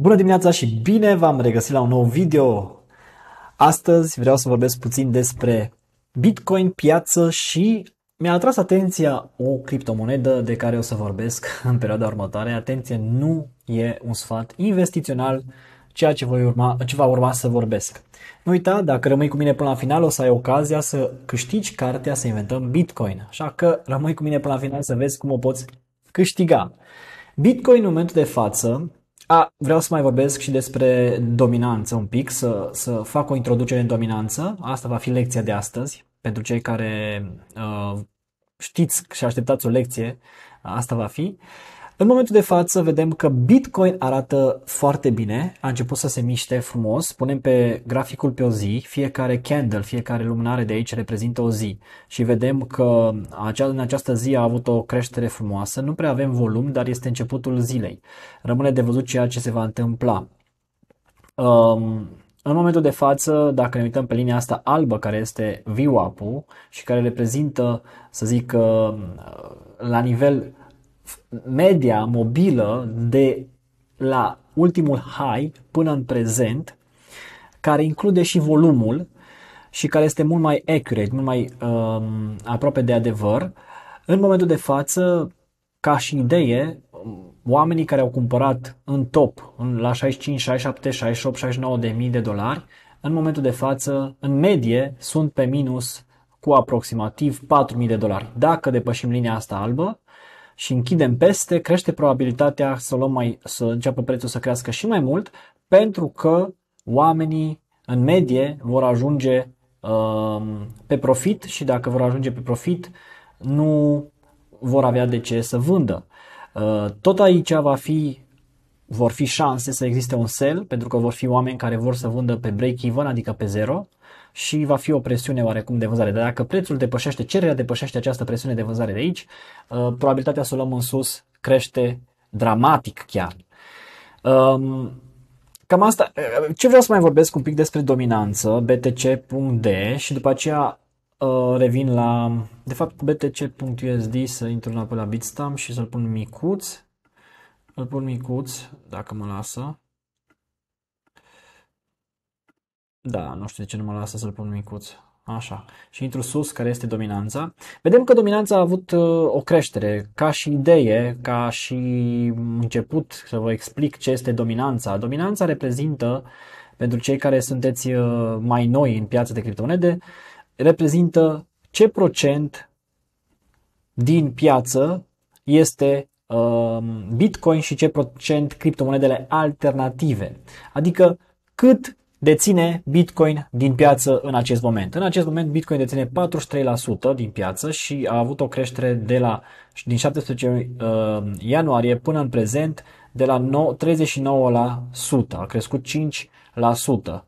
Bună dimineața și bine v-am regăsit la un nou video. Astăzi vreau să vorbesc puțin despre Bitcoin, piață și mi-a atras atenția o criptomonedă de care o să vorbesc în perioada următoare. Atenție, nu e un sfat investițional ceea ce, voi urma, ce va urma să vorbesc. Nu uita, dacă rămâi cu mine până la final, o să ai ocazia să câștigi cartea să inventăm Bitcoin. Așa că rămâi cu mine până la final să vezi cum o poți câștiga. Bitcoin în momentul de față a, vreau să mai vorbesc și despre dominanță un pic, să, să fac o introducere în dominanță. Asta va fi lecția de astăzi. Pentru cei care uh, știți și așteptați o lecție, asta va fi. Uh, în momentul de față vedem că Bitcoin arată foarte bine, a început să se miște frumos, punem pe graficul pe o zi, fiecare candle, fiecare lumânare de aici reprezintă o zi și vedem că în această zi a avut o creștere frumoasă, nu prea avem volum, dar este începutul zilei. Rămâne de văzut ceea ce se va întâmpla. Um, în momentul de față, dacă ne uităm pe linia asta albă care este VWAP-ul și care reprezintă, să zic, uh, la nivel media mobilă de la ultimul high până în prezent, care include și volumul și care este mult mai accurate, mult mai um, aproape de adevăr. În momentul de față, ca și idee, oamenii care au cumpărat în top la 65, 67, 68, 69 de mii de dolari, în momentul de față, în medie, sunt pe minus cu aproximativ 4.000 de dolari. Dacă depășim linia asta albă, și închidem peste, crește probabilitatea să, luăm mai, să înceapă prețul să crească și mai mult, pentru că oamenii în medie vor ajunge uh, pe profit și dacă vor ajunge pe profit nu vor avea de ce să vândă. Uh, tot aici va fi vor fi șanse să existe un sell pentru că vor fi oameni care vor să vândă pe break-even, adică pe zero și va fi o presiune oarecum de vânzare. Dar dacă prețul depășește, cererea depășește această presiune de vânzare de aici, uh, probabilitatea să o luăm în sus crește dramatic chiar. Um, cam asta. Uh, ce vreau să mai vorbesc un pic despre dominanță, BTC.D și după aceea uh, revin la, de fapt, BTC.USD să intru înapoi la Bitstamp și să-l pun micuț. Îl pun micuț, dacă mă lasă. Da, nu știu de ce nu mă lasă să-l pun micuț. Așa. Și intru sus, care este dominanța. Vedem că dominanța a avut uh, o creștere, ca și idee, ca și început să vă explic ce este dominanța. Dominanța reprezintă, pentru cei care sunteți uh, mai noi în piața de criptomonede, reprezintă ce procent din piață este uh, Bitcoin și ce procent criptomonedele alternative. Adică cât deține Bitcoin din piață în acest moment. În acest moment Bitcoin deține 43% din piață și a avut o creștere de la din 17 uh, ianuarie până în prezent de la 9, 39%, a crescut 5%.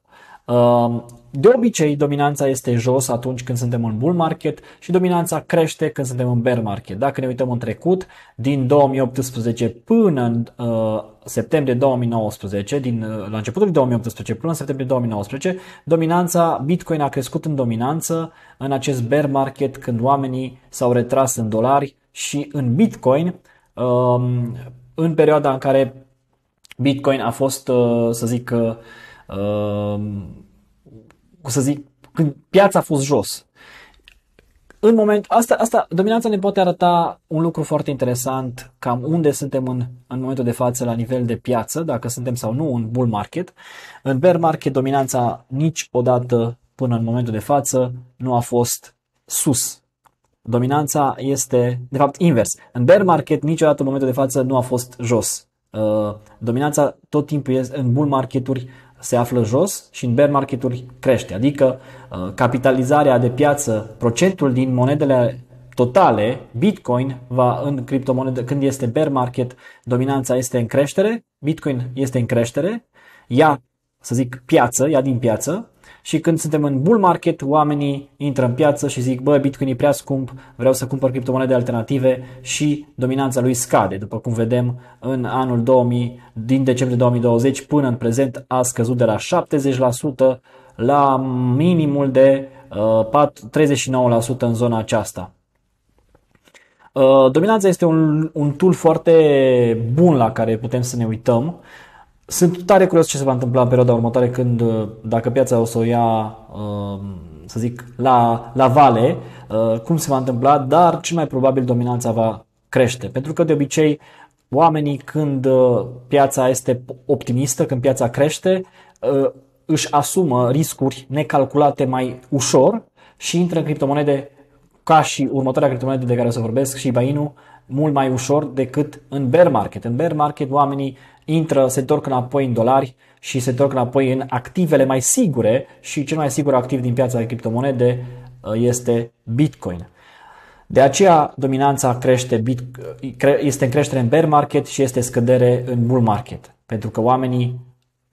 Uh, de obicei, dominanța este jos atunci când suntem în bull market și dominanța crește când suntem în bear market. Dacă ne uităm în trecut, din 2018 până în uh, septembrie 2019, din, uh, la începutul 2018 până în septembrie 2019, dominanța Bitcoin a crescut în dominanță în acest bear market când oamenii s-au retras în dolari și în Bitcoin uh, în perioada în care Bitcoin a fost, uh, să zic, uh, cum să zic, când piața a fost jos. În moment, asta, asta, dominanța ne poate arăta un lucru foarte interesant, cam unde suntem în, în momentul de față la nivel de piață, dacă suntem sau nu în bull market. În bear market, dominanța niciodată până în momentul de față nu a fost sus. Dominanța este, de fapt, invers. În bear market, niciodată în momentul de față nu a fost jos. Uh, dominanța tot timpul este în bull marketuri se află jos și în bear marketuri crește. Adică uh, capitalizarea de piață, procentul din monedele totale, Bitcoin va în criptomonede, când este bear market, dominanța este în creștere, Bitcoin este în creștere, ea, să zic, piață, ea din piață, și când suntem în bull market, oamenii intră în piață și zic, bă, Bitcoin e prea scump, vreau să cumpăr criptomonede alternative și dominanța lui scade. După cum vedem, în anul 2000, din decembrie 2020 până în prezent a scăzut de la 70% la minimul de uh, 39% în zona aceasta. Uh, dominanța este un, un tool foarte bun la care putem să ne uităm sunt tare curios ce se va întâmpla în perioada următoare când, dacă piața o să o ia, să zic, la, la vale, cum se va întâmpla, dar cel mai probabil dominanța va crește. Pentru că de obicei oamenii când piața este optimistă, când piața crește, își asumă riscuri necalculate mai ușor și intră în criptomonede ca și următoarea criptomonedă de care o să vorbesc, și Inu, mult mai ușor decât în bear market. În bear market oamenii intră, se întorc înapoi în dolari și se întorc înapoi în activele mai sigure și cel mai sigur activ din piața de criptomonede uh, este Bitcoin. De aceea dominanța crește, este în creștere în bear market și este scădere în bull market. Pentru că oamenii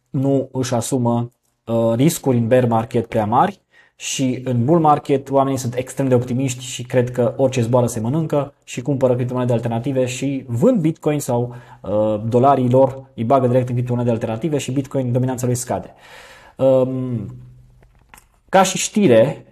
nu își asumă uh, riscuri în bear market prea mari și în bull market oamenii sunt extrem de optimiști și cred că orice zboară se mănâncă și cumpără criptomonede alternative și vând Bitcoin sau uh, dolarii lor îi bagă direct în criptomonede alternative și Bitcoin dominanța lui scade. Um, ca și știre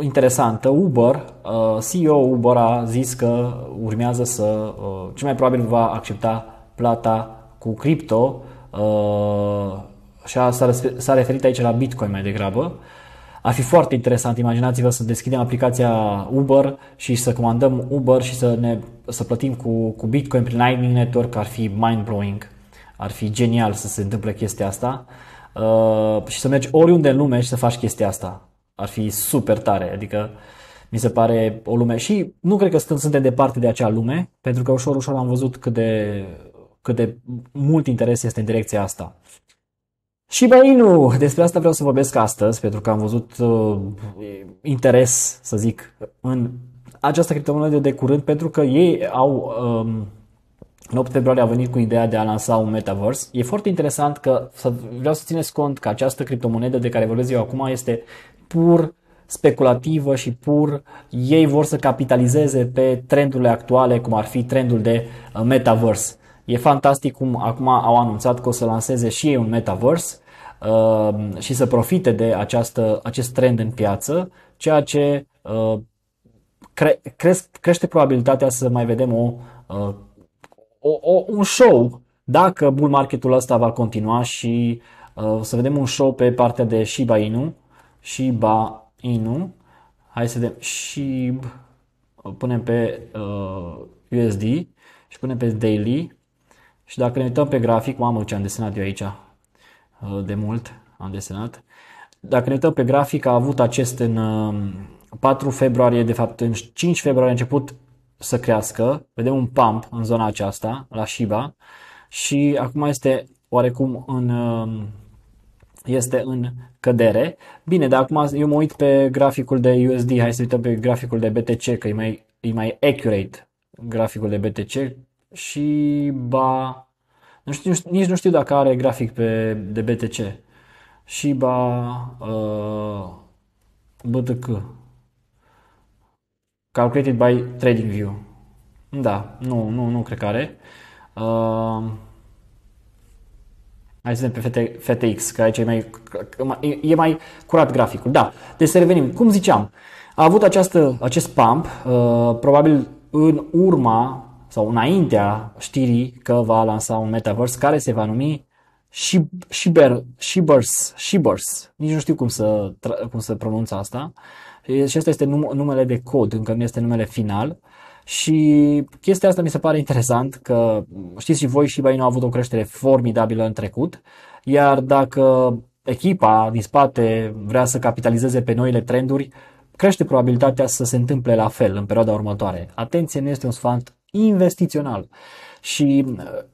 interesantă, Uber, uh, CEO Uber a zis că urmează să, uh, cel mai probabil va accepta plata cu cripto uh, și s-a referit aici la Bitcoin mai degrabă. Uh, ar fi foarte interesant, imaginați-vă să deschidem aplicația Uber și să comandăm Uber și să, ne, să plătim cu, cu Bitcoin prin Lightning Network, ar fi mind-blowing. Ar fi genial să se întâmple chestia asta uh, și să mergi oriunde în lume și să faci chestia asta. Ar fi super tare, adică mi se pare o lume și nu cred că suntem departe de acea lume, pentru că ușor, ușor am văzut cât de, cât de mult interes este în direcția asta. Și Inu, despre asta vreau să vorbesc astăzi, pentru că am văzut uh, interes, să zic, în această criptomonedă de curând, pentru că ei au, um, în 8 februarie au venit cu ideea de a lansa un metaverse. E foarte interesant că să, vreau să țineți cont că această criptomonedă de care vorbesc eu acum este pur speculativă și pur ei vor să capitalizeze pe trendurile actuale, cum ar fi trendul de uh, metaverse. E fantastic cum acum au anunțat că o să lanseze și ei un metaverse uh, și să profite de această, acest trend în piață, ceea ce uh, cre- cresc, crește probabilitatea să mai vedem o, uh, o, o, un show dacă bull marketul ăsta va continua și uh, să vedem un show pe partea de Shiba Inu, Shiba Inu, hai să vedem, Shib, punem pe uh, USD și punem pe daily. Și dacă ne uităm pe grafic, mamă ce am desenat eu aici. uh, de mult, am desenat. Dacă ne uităm pe grafic, a avut acest în 4 uh, februarie, de fapt în 5 februarie a început să crească. Vedem un pump în zona aceasta, la Shiba, și acum este oarecum în, uh, este în cădere. Bine, dar acum eu mă uit pe graficul de USD, hai să uităm pe graficul de BTC, că e mai, e mai accurate graficul de BTC și ba... Nu știu, nici nu știu dacă are grafic pe, de BTC. Shiba uh, BTC. Calculated by TradingView. Da, nu, nu, nu cred că are. Uh, hai să vedem pe FTX, că aici e mai, e mai curat graficul. Da, deci să revenim. Cum ziceam, a avut această, acest pump, uh, probabil în urma sau înaintea știrii că va lansa un metaverse care se va numi Shiber, Shibers, Shibers, nici nu știu cum să, cum să pronunță asta. Și ăsta este numele de cod, încă nu este numele final. Și chestia asta mi se pare interesant că știți și voi Shiba Inu a avut o creștere formidabilă în trecut, iar dacă echipa din spate vrea să capitalizeze pe noile trenduri, crește probabilitatea să se întâmple la fel în perioada următoare. Atenție, nu este un sfat investițional. Și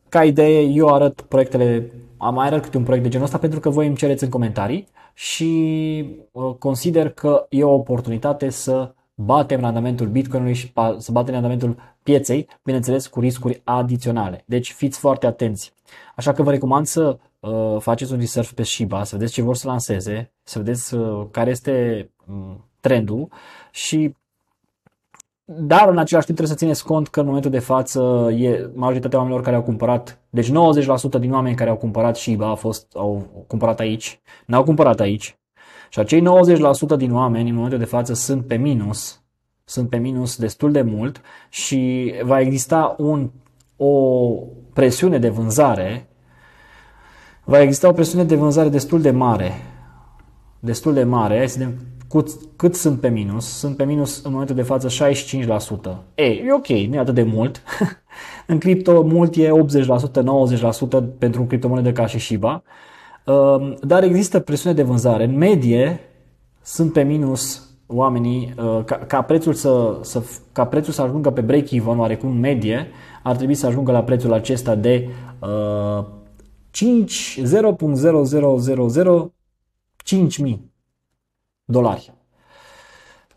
ca idee, eu arăt proiectele, am mai arăt câte un proiect de genul ăsta pentru că voi îmi cereți în comentarii și uh, consider că e o oportunitate să batem randamentul Bitcoinului și să batem randamentul pieței, bineînțeles cu riscuri adiționale. Deci fiți foarte atenți. Așa că vă recomand să uh, faceți un research pe Shiba, să vedeți ce vor să lanseze, să vedeți uh, care este uh, trendul și dar în același timp trebuie să țineți cont că în momentul de față e majoritatea oamenilor care au cumpărat, deci 90% din oameni care au cumpărat Shiba au, fost, au cumpărat aici, n-au cumpărat aici. Și acei 90% din oameni în momentul de față sunt pe minus, sunt pe minus destul de mult și va exista un, o presiune de vânzare Va exista o presiune de vânzare destul de mare. Destul de mare. Hai să vedem cât, cât sunt pe minus. Sunt pe minus în momentul de față 65%. Ei, e ok, nu e atât de mult. în cripto mult e 80%, 90% pentru un criptomonedă ca și Shiba. Um, dar există presiune de vânzare. În medie sunt pe minus oamenii, uh, ca, ca, prețul să, să, ca prețul să ajungă pe break-even, oarecum medie, ar trebui să ajungă la prețul acesta de uh, 5, 0.0000 dolari.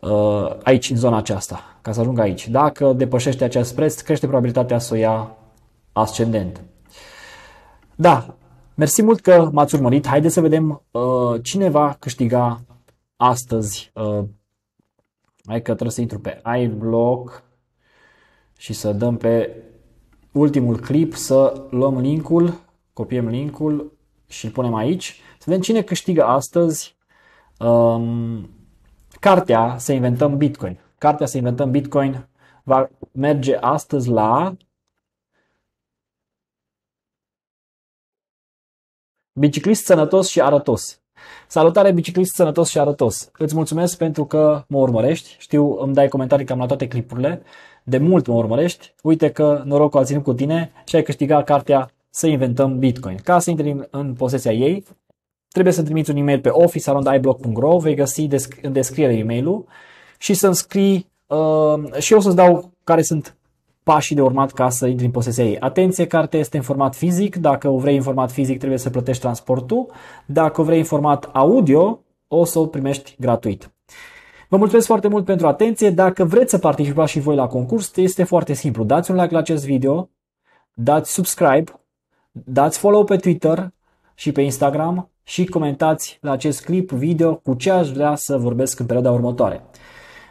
Uh, aici, în zona aceasta, ca să ajungă aici. Dacă depășește acest preț, crește probabilitatea să o ia ascendent. Da, mersi mult că m-ați urmărit. Haideți să vedem uh, cine va câștiga astăzi. Uh, hai că trebuie să intru pe iBlock și să dăm pe ultimul clip, să luăm linkul, copiem linkul și îl punem aici. Să vedem cine câștigă astăzi um, cartea Să inventăm Bitcoin. Cartea Să inventăm Bitcoin va merge astăzi la Biciclist sănătos și arătos. Salutare biciclist sănătos și arătos. Îți mulțumesc pentru că mă urmărești. Știu, îmi dai comentarii cam la toate clipurile. De mult mă urmărești. Uite că norocul a ținut cu tine și ai câștigat cartea Să inventăm Bitcoin. Ca să intri în posesia ei, trebuie să trimiți un e-mail pe office.iblock.ro, vei găsi în descriere e-mailul și să-mi scrii uh, și eu să-ți dau care sunt pașii de urmat ca să intri în posesia ei. Atenție, cartea este în format fizic, dacă o vrei în format fizic trebuie să plătești transportul, dacă o vrei în format audio o să o primești gratuit. Vă mulțumesc foarte mult pentru atenție. Dacă vreți să participați și voi la concurs, este foarte simplu. Dați un like la acest video, dați subscribe, dați follow pe Twitter și pe Instagram și comentați la acest clip video cu ce aș vrea să vorbesc în perioada următoare.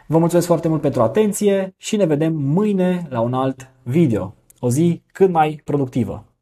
Vă mulțumesc foarte mult pentru atenție și ne vedem mâine la un alt video. O zi cât mai productivă.